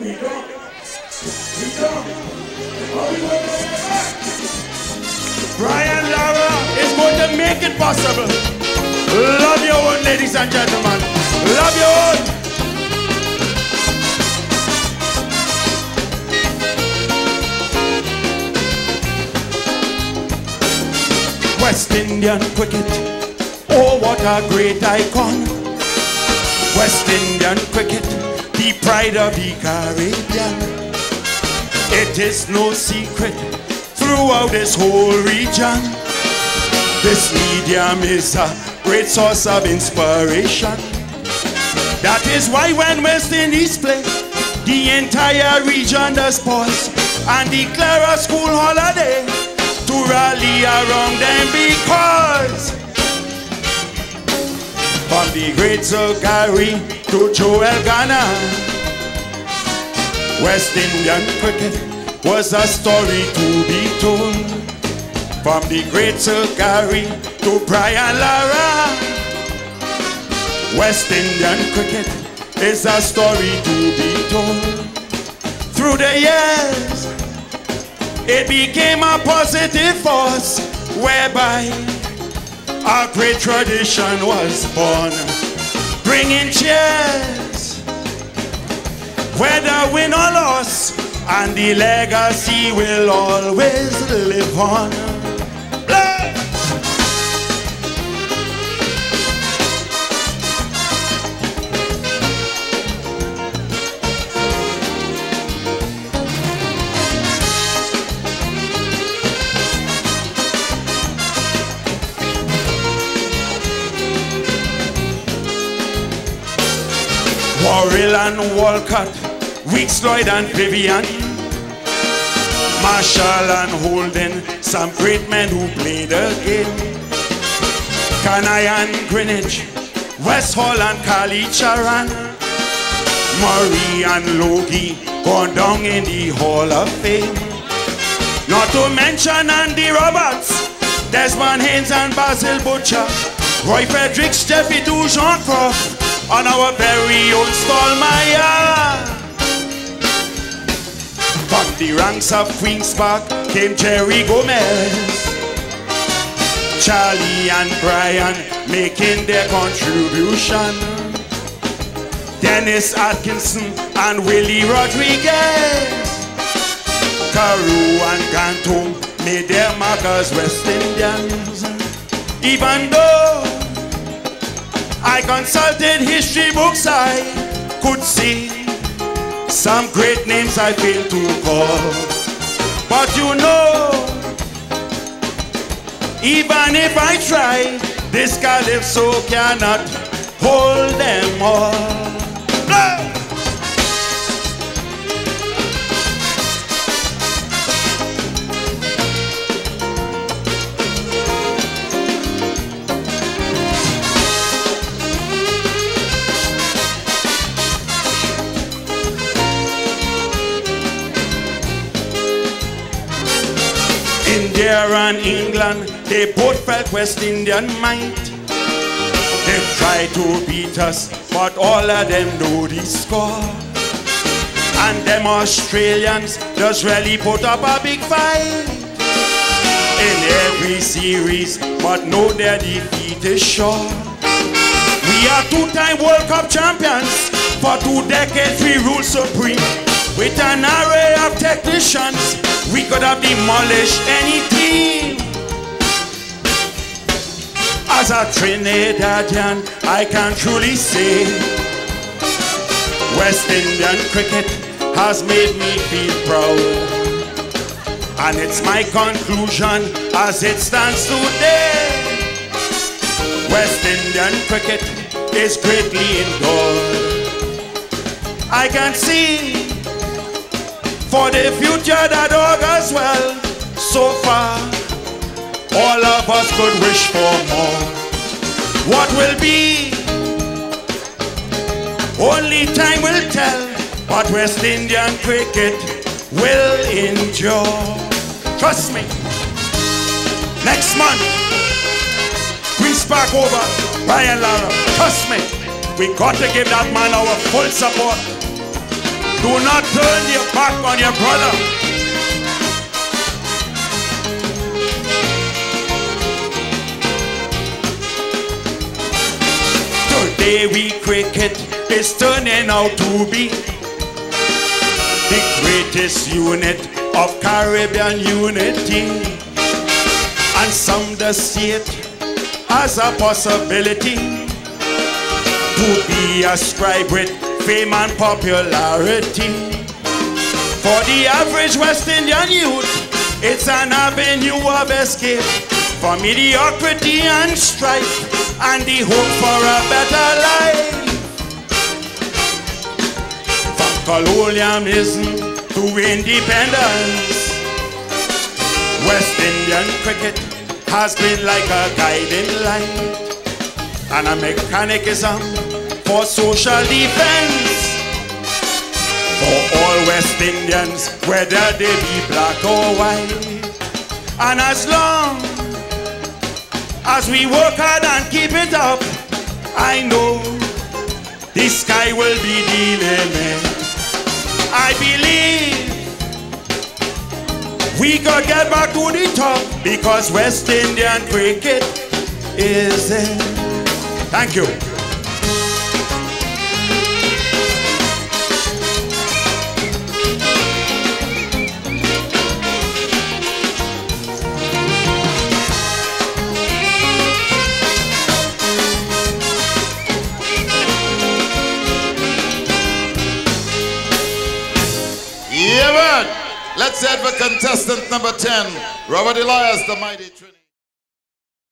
We don't. We don't. Are we? Brian Lara is going to make it possible. Love your own, ladies and gentlemen. Love your own. West Indian cricket. Oh, what a great icon. West Indian cricket, the pride of the Caribbean. It is no secret throughout this whole region. This medium is a great source of inspiration. That is why when West Indies play, the entire region does pause and declare a school holiday to rally around them because from the great Zogari to Joel Garner, West Indian cricket was a story to be told. From the great Zogari to Brian Lara, West Indian cricket is a story to be told. Through the years, it became a positive force whereby a great tradition was born, bringing cheers, whether win or loss, and the legacy will always live on. Worrell and Walcott, Weekes Lloyd and Vivian, Marshall and Holding, some great men who played the game. And Greenidge, Wes Hall and Kallicharran, Murray and Logie, gone down in the Hall of Fame. Not to mention Andy Roberts, Desmond Haynes and Basil Butcher, Roy Fredericks, Jeffy Dujon Croft, on our very own Stollmeyer. From the ranks of Queen's Park came Gerry Gomez, Charlie and Brian making their contribution. Dennis Atkinson and Willie Rodriguez, Carew and Ganteaume made their mark as West Indians. Even though I consulted history books, I could see some great names I failed to call. But you know, even if I try, this calypso cannot hold them all. India and England, they both felt West Indian might. They tried to beat us, but all of them know the score. And them Australians just really put up a big fight in every series, but no, their defeat is sure. We are two-time World Cup champions. For two decades we rule supreme. With an array of technicians, we could have demolished any team. As a Trinidadian, I can truly say West Indian cricket has made me feel proud. And it's my conclusion as it stands today. West Indian cricket is greatly endured. I can see for the future that augurs well. So far, all of us could wish for more. What will be? Only time will tell. But West Indian cricket will endure. Trust me. Next month, Greece back over Brian Lara. Trust me. We got to give that man our full support. Do not turn your back on your brother. Today we cricket is turning out to be the greatest unit of Caribbean unity. And some just see it as a possibility to be ascribed with fame and popularity. For the average West Indian youth, it's an avenue of escape from mediocrity and strife and the hope for a better life. From colonialism to independence, West Indian cricket has been like a guiding light and a mechanism for social defense. For all West Indians, whether they be black or white. And as long as we work hard and keep it up, I know the sky will be the limit. I believe we could get back to the top because West Indian cricket is there. Thank you. Let's head for contestant number 10, Robert Elias, the mighty Trini.